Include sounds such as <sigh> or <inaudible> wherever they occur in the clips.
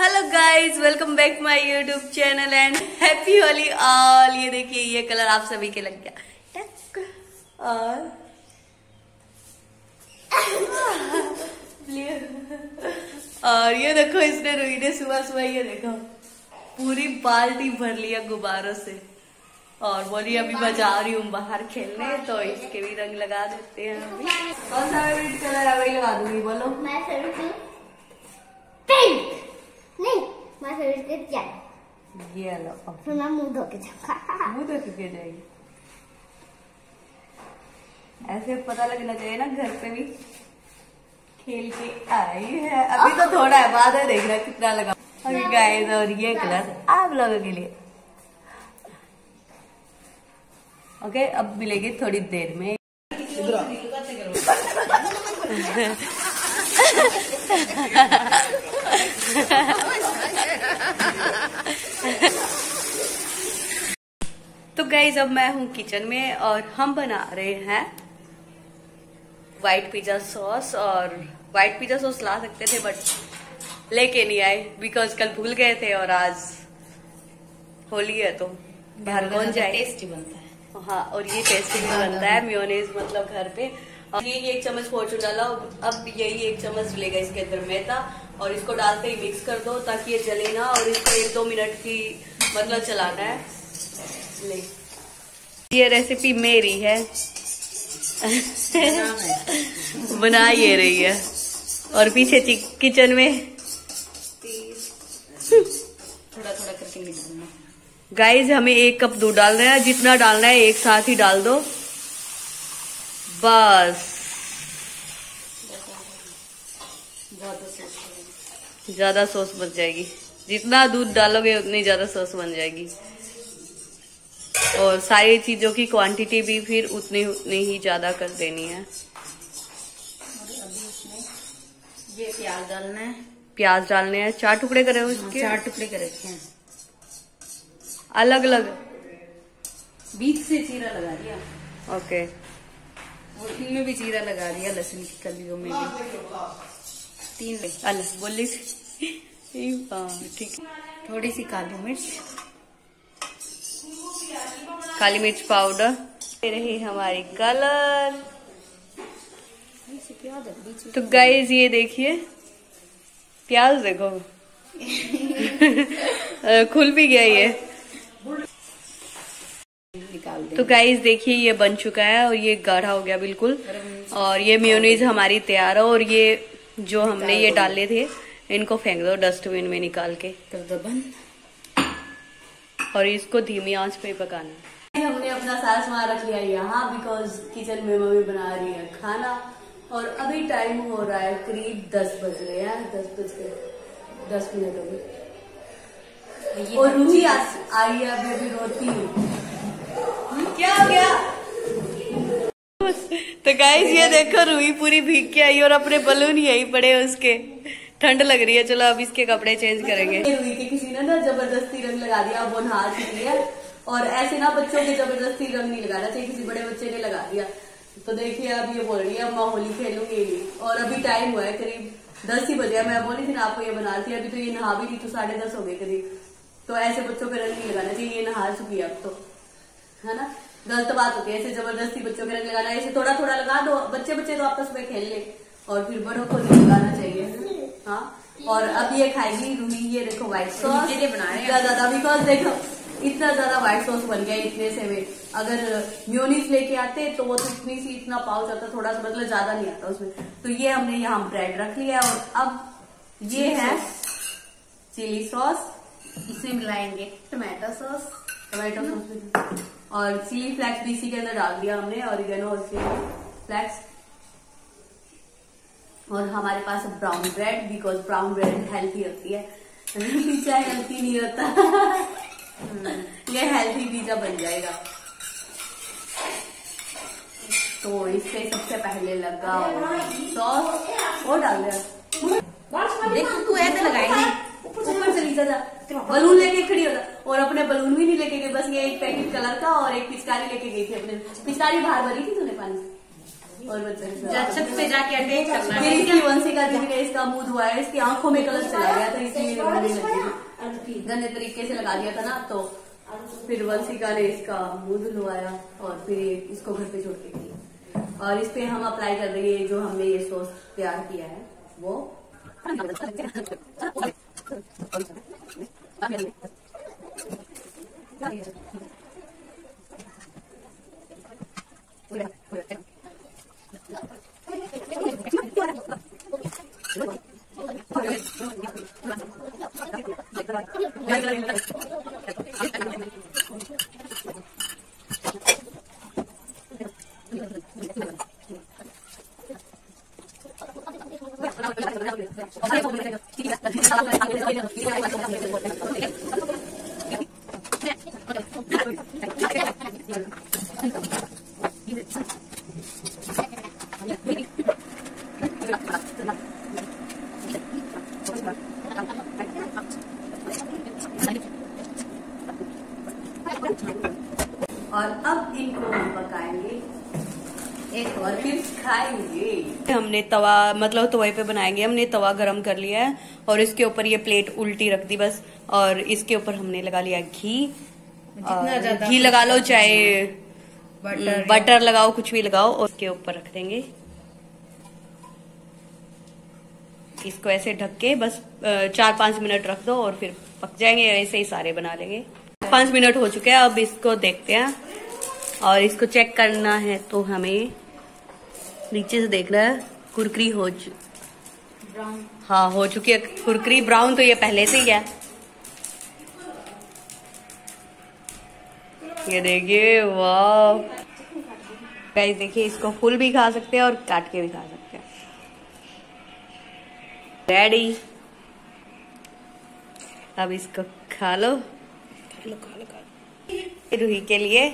Hello guys welcome back my YouTube channel and happy Holi all ये देखिए, ये colour आप सभी के लग गया। और और ये देखो, इसने रुई ने सुबह सुबह ये देखो, पूरी बाल्टी भर लिया गुब्बारों से। और बोली, अभी मैं जा रही हूँ बाहर खेलने तो इसके भी रंग लगा देते हैं कौन सा फेवरेट कलर वही लगा दूँगी बोलो। favorite favorite is ये लो अब फिर मैं मुँह धो के जाऊँगा मुँह धो के जाएगी ऐसे पता लगना चाहिए ना घर पे भी खेल के आई है अभी तो थोड़ा है बाद में देखना कितना लगा अभी गाइस और ये कलर आप लोगों के लिए ओके अब मिलेगी थोड़ी देर में तो गाइज़ अब मैं हूँ किचन में और हम बना रहे हैं व्हाइट पिज्जा सॉस और व्हाइट पिज्जा सॉस ला सकते थे बट लेके नहीं आए बिकॉज़ कल भूल गए थे और आज होली है तो बाहर कौन जाए? टेस्टी बनता है। हाँ और ये टेस्टी भी बनता है म्योनेज मतलब घर पे। और ये एक चम्मच फॉर्चून डाला अब यही एक चम्मच लेगा इसके अंदर मैदा और इसको डालते ही मिक्स कर दो ताकि ये जले ना और इसको एक दो मिनट की मतलब चलाना है। ले। ये रेसिपी मेरी है। बना ये रही है। और पीछे किचन में। थोड़ा थोड़ा करके गाइज़ हमें एक कप दूध डालना है। जितना डालना है, एक साथ ही डाल दो। बस। ज़्यादा ज़्यादा सॉस बच जाएगी। जितना दूध डालोगे, उतनी ज़्यादा सॉस बन जाएगी। और सारी चीज़ों की क्वांटिटी भी फिर उतनी उतनी ही ज़्यादा कर देनी है। अभी ये प्याज डालना है। प्याज डालने हैं। चार टुकड़े करे हो हाँ, इसके? चार टुकड़े कर रखे हैं। अलग अलग बीच से चीरा लगा दिया। ओके। और इनमें भी चीरा लगा दिया लहसुन की कलियों में भी। तीन अलग बोली <laughs> हाँ, ठीक थोड़ी सी काली मिर्च। काली मिर्च पाउडर। ये रही हमारी कलर। तो गाइज़ ये देखिए प्याज देखो। <laughs> खुल भी गया ये। तो गाइज़ देखिए ये बन चुका है और ये गाढ़ा हो गया बिल्कुल। और ये म्योनीज हमारी तैयार है और ये जो हमने ये डाले थे इनको फेंक दो डस्टबिन में निकाल के। कर दो बंद। और इसको धीमी आँच पे पकाना है। अपना सारा सामान रख लिया यहाँ बिकॉज़ किचन में मम्मी बना रही है खाना। और अभी टाइम हो रहा है करीब दस बज रहे हैं दस बज गए। दस मिनट हो गए। और रूही आई है अभी अभी रोती हूँ। क्या हो गया? तो गाइस ये देखो रूही पूरी भीग के आई और अपने बलून यही पड़े उसके। ठंड लग रही है चलो अब इसके कपड़े चेंज करेंगे। रूही के किसी ने ना ज़बरदस्ती रंग लगा दिया अब वो नहा चुकी है। और ऐसे ना बच्चों के ज़बरदस्ती रंग नहीं लगाना चाहिए किसी बड़े बच्चे ने लगा दिया। तो देखिए अब ये बोल रही है अम्मा होली खेलूँगी नहीं और अभी टाइम हुआ है करीब दस ही बजे मैं बोली थी ना आपको ये बना रही थी अभी तो ये नहा भी रही तो साढ़े दस हो गए करीब। तो ऐसे बच्चों पे रंग नहीं लगाना चाहिए ये नहा चुकी है अब तो। है ना? गलत बात होती है ऐसे ज़बरदस्ती बच्चों के रंग लगाना ऐसे थोड़ा थोड़ा लगा दो बच्चे बच्चे तो आपस में खेल ले। और फिर बड़ों को नहीं लगाना चाहिए। हाँ? और अब ये खाएगी रूही ये देखो व्हाइट सॉस बना रहे हैं। ज़्यादा बिकॉज़ देखो इतना ज़्यादा व्हाइट सॉस बन गया इतने से में। अगर म्योनीस लेके आते तो वो तो इतनी सी इतना पाउच आता थोड़ा सा मतलब ज़्यादा नहीं आता उसमें। तो ये हमने यहाँ ब्रेड रख लिया और अब ये है चिली सॉस इसमें मिलाएँगे टमाटो सॉस टमाटो सॉस और चिली फ्लैक्स भी इसी के अंदर डाल दिया हमने और और चिली फ्लेक्स और हमारे पास brown bread because brown bread healthy होती है। <laughs> पिज्जा हेल्थी नहीं होता। ये हेल्थी पिज्जा बन जाएगा। तो इससे सबसे पहले लगा सॉस वो डाल दिया। देखो तू ऐसे लगाएँगे। ऊपर से नीचे जा। बलून लेके खड़ी होता और अपने बलून भी नहीं लेके गई बस ये एक पैकेट कलर का और एक पिचकारी लेके गई थी अपने। पिचकारी बाहर भरी थी तूने पानी। और बच्चे छत पे जाके अटैच करना फिर इसकी वंशिका जी ने इसका मुँह धुआ है इसकी आँखों में कलर चला गया था इसलिए गंदे तरीके से लगा दिया था ना तो फिर वंशिका ने इसका मुँह धुलवाया और फिर इसको घर पे छोड़ के गई। और इस पे हम अप्लाई कर रही है जो हमने ये सॉस तैयार किया है, वो। और अब इनको हम पकाएँगे। एक और फिर खाएँगे। हमने तवा मतलब तवे पे बनाएँगे। हमने तवा गरम कर लिया है और इसके ऊपर ये प्लेट उल्टी रख दी बस। और इसके ऊपर हमने लगा लिया घी। जितना ज़्यादा घी लगा लो चाहे बटर बटर लगाओ कुछ भी लगाओ और उसके ऊपर रख देंगे। इसको ऐसे ढक के बस चार पाँच मिनट रख दो और फिर पक जाएँगे ऐसे ही सारे बना लेंगे। पाँच मिनट हो चुके हैं अब इसको देखते हैं। और इसको चेक करना है तो हमें नीचे से देखना है कुरकुरी हो चुकी ब्राउन हाँ हो चुकी है। कुरकुरी ब्राउन तो ये पहले से ही है। ये देखिए, वाह। गाइस देखिए, इसको फुल भी खा सकते हैं और काट के भी खा सकते हैं। रेडी अब इसको खा लो। रूही के लिए।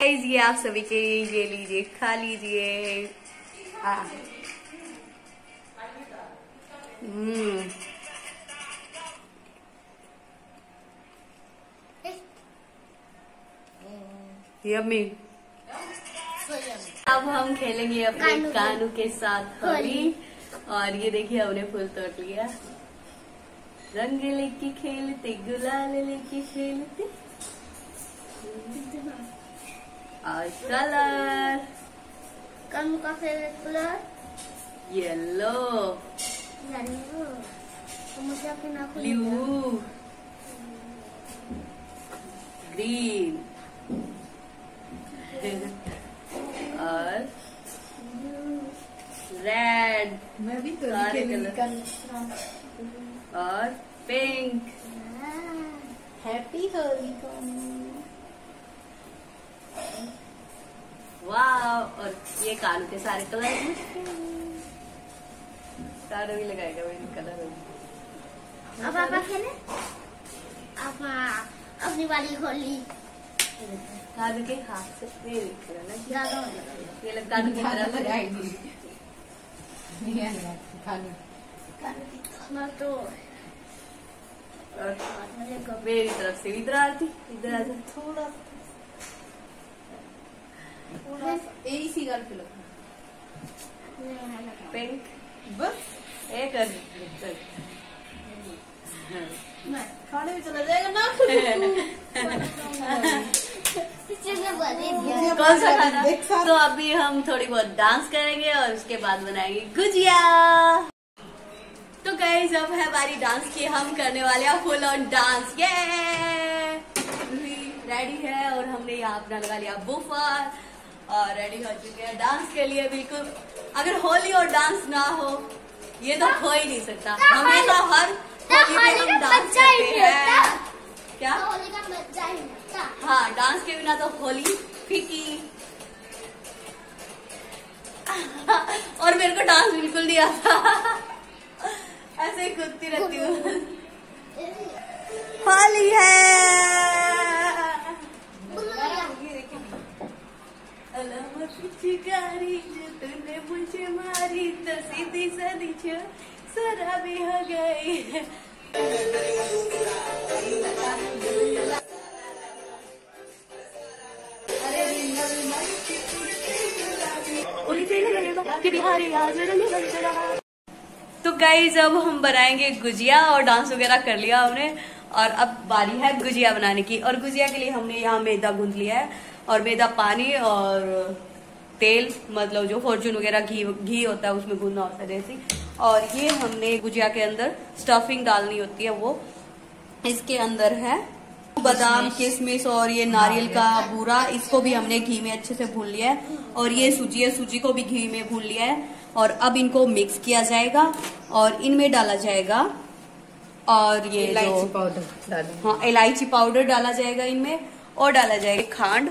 ये आप सभी के लिए लीजिए, खा लीजिए। हम्म यम्मी अब हम खेलेंगे अपने कानू के- कानू के साथ होली। और ये देखिए हमने फूल तोड़ लिया। रंग लेके खेलते गुलाल लेके खेलते। और कलर। कानू का फेवरेट कलर येलो येलो तो मुझे अपने नाखून ब्लू ग्रीन और रेड मैं भी तो सारे कलर। और पिंक हैप्पी होली कानू वाह और ये कानू के सारे कलर हैं। कानू भी लगाएगा वही कलर। अब पापा खेले? अब हाँ, अपनी वाली होली। कानू के हाथ से ये देख रहे ना। ये लोग की तरफ़ लगाएगी तो। मेरी तरफ़ से इधर आती इधर आ थोड़ा यही सी पे लगना पिंक बस एक और खाने में चला जाएगा ना। पीछे में बने दिया कौन सा खाना तो अभी हम थोड़ी बहुत डांस करेंगे और उसके बाद बनाएँगे गुजिया। तो गाइज़ अब है हमारी डांस की। हम करने वाले हैं फुल ऑन डांस ये रेडी है और हमने यहाँ अपना लगा लिया बुफर और रेडी हो चुके हैं डांस के लिए बिल्कुल। अगर होली और डांस ना हो ये तो हो ही नहीं सकता। हमें तो हर होली पे हम डांस करते हैं। क्या? होली का मज़ा ही नहीं हाँ डांस के बिना तो होली फीकी। <laughs> और मेरे को डांस बिल्कुल नहीं आता। <laughs> ऐसे ही कूदती रहती हूँ। होली है। तो हो तो गाइज़ अब हम बनाएँगे गुजिया और डांस वगैरह कर लिया हमने। और अब बारी है गुजिया बनाने की। और गुजिया के लिए हमने यहाँ मैदा गूंद लिया है। और मैदा पानी और तेल मतलब जो फॉर्चून वगैरह घी घी होता है उसमें गूंदना होता है जैसे और ये हमने गुजिया के अंदर स्टफिंग डालनी होती है वो। इसके अंदर है बादाम किशमिश। और ये नारियल का बूरा इसको भी हमने घी में अच्छे से भून लिया है। और ये सूजी है सूजी को भी घी में भून लिया है। और अब इनको मिक्स किया जाएगा और इनमें डाला जाएगा और ये इलायची पाउडर हाँ इलायची पाउडर डाला जाएगा इनमें और डाला जाएगा खांड।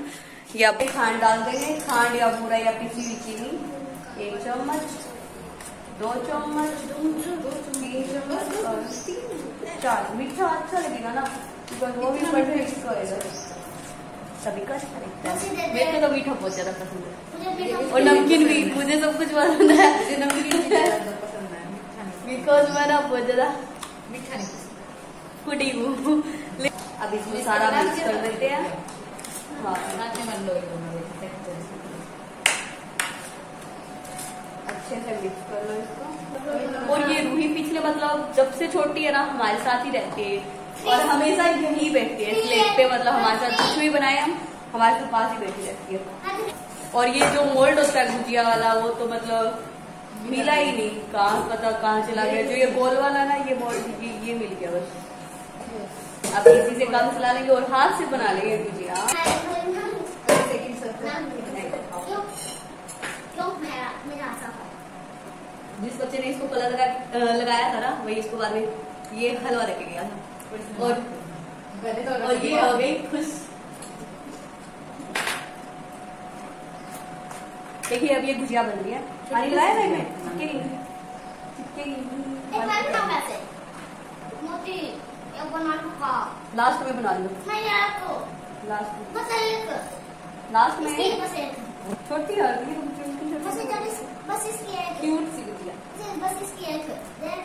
या खांड डाल देंगे। खांड या बूरा या पिसी हुई चीनी। एक चम्मच दो चम्मच तीन चम्मच और तीन चार। मीठा अच्छा लगेगा ना। बिकॉज़ वो भी परफेक्ट करेगा सभी का अच्छा लगता है। मेरे को तो मीठा बहुत ज़्यादा पसंद है। और नमकीन भी मुझे सब कुछ पसंद है। पसंद है। मीठा नहीं बिकॉज़ मैं ना बहुत ज़्यादा मीठा नहीं पसंद। हूँ। अब इसमें सारा मिक्स कर देते हैं। हाँ और ये रूही पिछले मतलब जब से छोटी है ना हमारे साथ ही रहती है। और हमेशा यही बैठती है स्लेट पे मतलब हमारे साथ कुछ भी बनाए हम हमारे साथ पास ही बैठी रहती है। और ये जो मोल्ड होता है गुजिया वाला वो तो मतलब मिला ही नहीं। कहाँ पता कहाँ चला गया? जो ये गोल वाला ना ये मोल्ड ये, ये मिल गया बस। अब इसी से काम चला लेंगे और हाथ से बना लेंगे गुजिया जिस बच्चे ने इसको कलर लगा लगाया था ना, वही इसको बाद में ये हलवा लेके गया था। और और ये हो गई खुश। देखिए, अब ये गुजिया बन रही है। पानी लगाया था इसमें चिपकेगी चिपकेगी लास्ट में बना लो लास्ट में। लास्ट में छोटी हल्दी बस इसकी एक। क्यूट सी बस इसकी एक। देख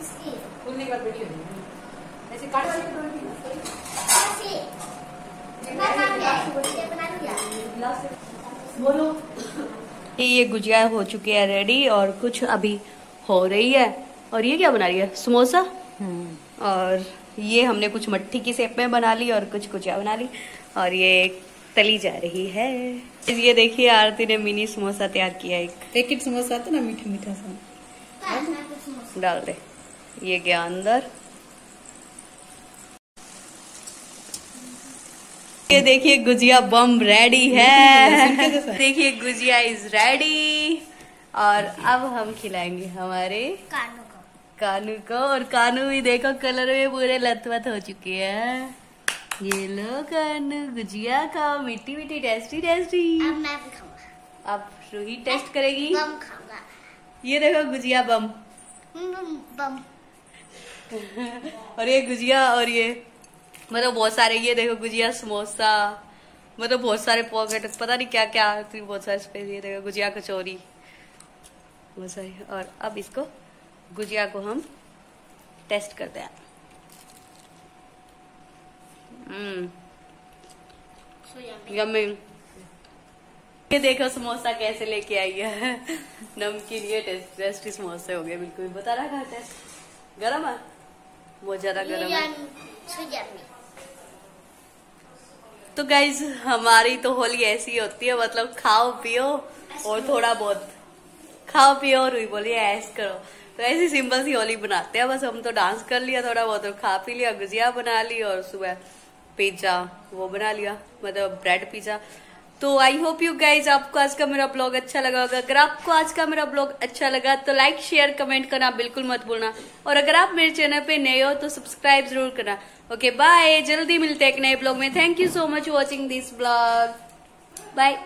इसकी। फूलने के बड़ी होगी ऐसे काट वाली थोड़ी बस ये मैं काम ये बना लिया। बोलो। ये गुजिया हो चुकी है रेडी और कुछ अभी हो रही है। और ये क्या बना रही है? समोसा? और ये हमने कुछ मट्ठी की सेप में बना ली और कुछ गुजिया बना ली और ये तली जा रही है। ये देखिए आरती ने मिनी समोसा तैयार किया एक। पैकेट समोसा आता ना मीठा मीठा सा। कुछ डाल दे। ये गया अंदर। ये देखिए गुजिया बम रेडी है। देखिए गुजिया इज़ रेडी और अब हम खिलाएँगे हमारे कानों को कानू को और कानू भी देखो कलर में पूरे लथपथ हो चुके हैं। ये लो कानू गुजिया खाओ मीठी मीठी टेस्टी टेस्टी अब मैं खाऊँगा। अब रूही टेस्ट करेगी। बम खाऊँगा। ये देखो गुजिया बम। बम और ये गुजिया और ये मतलब बहुत सारे ये देखो गुजिया समोसा मतलब बहुत सारे पॉकेट पता नहीं क्या क्या बहुत सारे ये देखो गुजिया कचौरी। बहुत सारी और अब इसको गुजिया को हम टेस्ट करते हैं। हम्म। यम्मी। ये देखो समोसा कैसे लेके आई है। नमकीन ये टेस्ट टेस्टी समोसे हो गए बिल्कुल। बता रहा था टेस्ट? गरम है? बहुत ज़्यादा गरम है। तो गाइज़ हमारी तो होली ऐसी होती है मतलब खाओ पियो और थोड़ा बहुत खाओ पियो और बोलिए ऐस करो। तो ऐसी सिंपल सी होली बनाते हैं। बस हम तो डांस कर लिया, थोड़ा बहुत और खा पी लिया, गुजिया बना ली और सुबह पिज्जा, वो बना लिया मतलब ब्रेड पिज्जा। तो आई होप यू गाइज़ आपको आज का मेरा ब्लॉग अच्छा लगा होगा। अगर आपको आज का मेरा ब्लॉग अच्छा लगा तो लाइक शेयर कमेंट करना बिल्कुल मत भूलना। और अगर आप मेरे चैनल पे नए हो तो सब्सक्राइब ज़रूर करना। ओके बाय जल्दी मिलते हैं एक नए ब्लॉग में। Thank you so much watching this blog bye